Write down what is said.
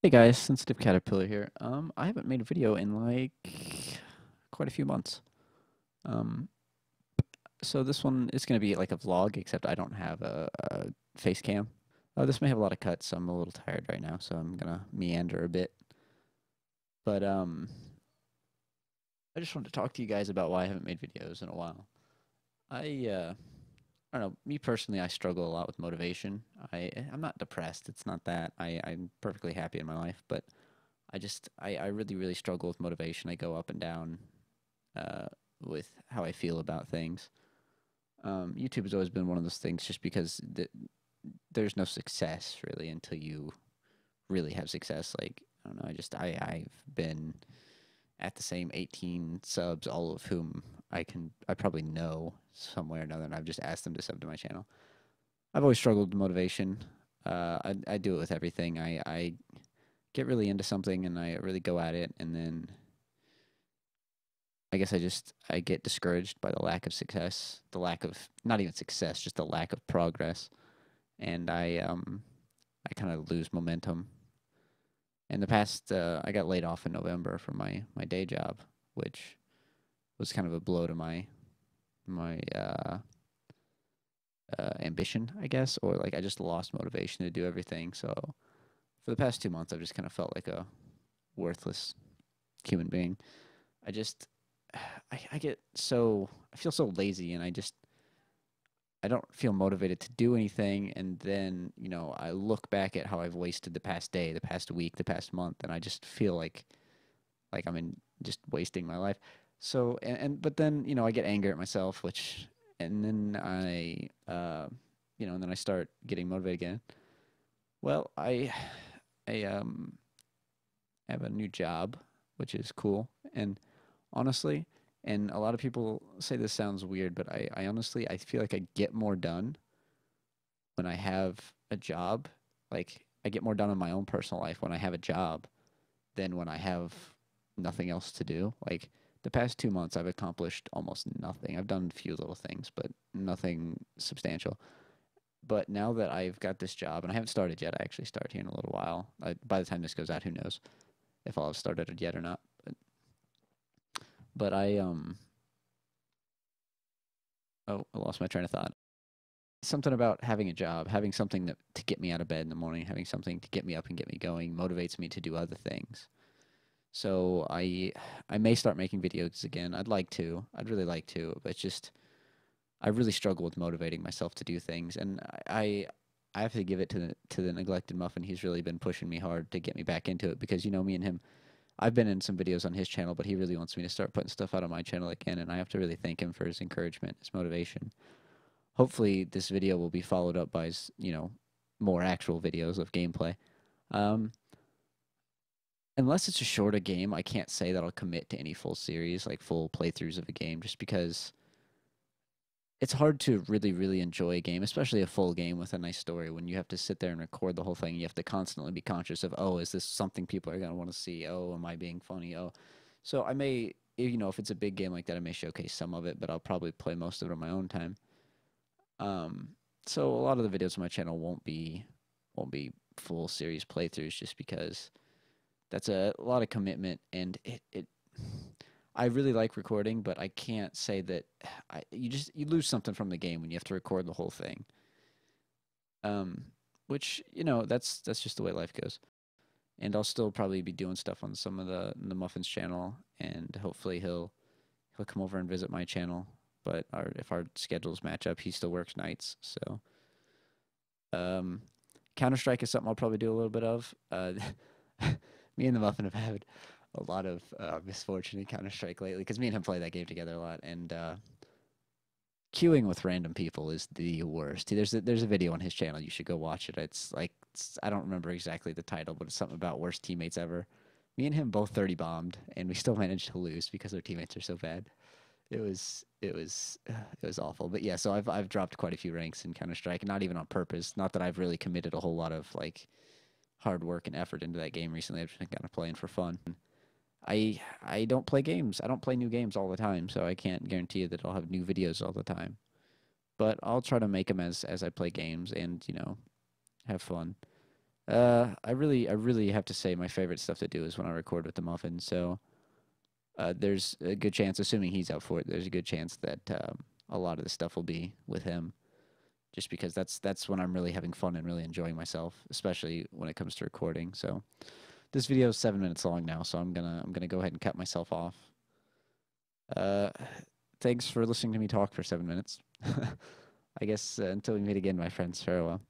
Hey guys, Sensitive Caterpillar here. Um, I haven't made a video in like quite a few months. Um, so this one is going to be like a vlog, except I don't have a, a face cam. Uh, this may have a lot of cuts, so I'm a little tired right now, so I'm gonna meander a bit. But um, I just wanted to talk to you guys about why I haven't made videos in a while. I uh, I don't know. Me personally, I struggle a lot with motivation. I I'm not depressed. It's not that. I I'm perfectly happy in my life, but I just I I really really struggle with motivation. I go up and down uh, with how I feel about things. Um, YouTube has always been one of those things, just because th- there's no success really until you really have success. Like I don't know. I just I I've been at the same 18 subs, all of whom I can I probably know somewhere or another, and I've just asked them to sub to my channel. I've always struggled with motivation. Uh, I I do it with everything. I I get really into something and I really go at it, and then I guess I just I get discouraged by the lack of success, the lack of not even success, just the lack of progress, and I um I kind of lose momentum. In the past, uh, I got laid off in November from my my day job, which was kind of a blow to my my uh, uh, ambition, I guess, or like I just lost motivation to do everything. So for the past two months, I've just kind of felt like a worthless human being. I just I, I get so I feel so lazy, and I just I don't feel motivated to do anything. And then you know I look back at how I've wasted the past day, the past week, the past month, and I just feel like like I'm in just wasting my life. So and, and but then you know I get anger at myself, which and then I uh, you know and then I start getting motivated again. Well, I I um have a new job, which is cool, and honestly, and a lot of people say this sounds weird, but I, I honestly I feel like I get more done when I have a job. Like I get more done in my own personal life when I have a job than when I have nothing else to do. Like the past two months, I've accomplished almost nothing. I've done a few little things, but nothing substantial. But now that I've got this job, and I haven't started yet, I actually start here in a little while. I, by the time this goes out, who knows if I'll have started it yet or not. But, I um. Oh, I lost my train of thought. Something about having a job, having something that to get me out of bed in the morning, having something to get me up and get me going, motivates me to do other things. So I I may start making videos again. I'd like to. I'd really like to, but it's just I really struggle with motivating myself to do things, and I I have to give it to the to the neglected muffin. He's really been pushing me hard to get me back into it because you know me and him. I've been in some videos on his channel, but he really wants me to start putting stuff out on my channel again, and I have to really thank him for his encouragement, his motivation. Hopefully, this video will be followed up by you know more actual videos of gameplay. Um, unless it's a shorter game, I can't say that I'll commit to any full series, like full playthroughs of a game, just because it's hard to really, really enjoy a game, especially a full game with a nice story, when you have to sit there and record the whole thing. You have to constantly be conscious of, oh, is this something people are going to want to see? Oh, am I being funny? Oh, so I may, you know, if it's a big game like that, I may showcase some of it, but I'll probably play most of it on my own time. Um, so a lot of the videos on my channel won't be won't be full series playthroughs, just because that's a, a lot of commitment, and it, it I really like recording, but I can't say that I, you just you lose something from the game when you have to record the whole thing. Um, which you know that's that's just the way life goes. And I'll still probably be doing stuff on some of the the Muffins channel, and hopefully he'll he'll come over and visit my channel. But our, if our schedules match up, he still works nights, so. Um, Counter Strike is something I'll probably do a little bit of. Uh, me and the Muffin have had a lot of uh, misfortune in Counter Strike lately because me and him play that game together a lot, and uh, queuing with random people is the worst. There's a, there's a video on his channel. You should go watch it. It's like it's, I don't remember exactly the title, but it's something about worst teammates ever. Me and him both thirty bombed, and we still managed to lose because our teammates are so bad. It was it was it was awful. But yeah, so I've I've dropped quite a few ranks in Counter Strike, not even on purpose. Not that I've really committed a whole lot of like hard work and effort into that game recently. I've just been kind of playing for fun. I I don't play games. I don't play new games all the time, so I can't guarantee that I'll have new videos all the time. But I'll try to make them as as I play games and you know have fun. Uh, I really, I really have to say my favorite stuff to do is when I record with the Muffin. So, uh, there's a good chance, assuming he's out for it, there's a good chance that um, a lot of the stuff will be with him. Just because that's that's when I'm really having fun and really enjoying myself, especially when it comes to recording. So, this video is seven minutes long now, so I'm gonna I'm gonna go ahead and cut myself off. Uh, thanks for listening to me talk for seven minutes. I guess uh, until we meet again, my friends. Farewell.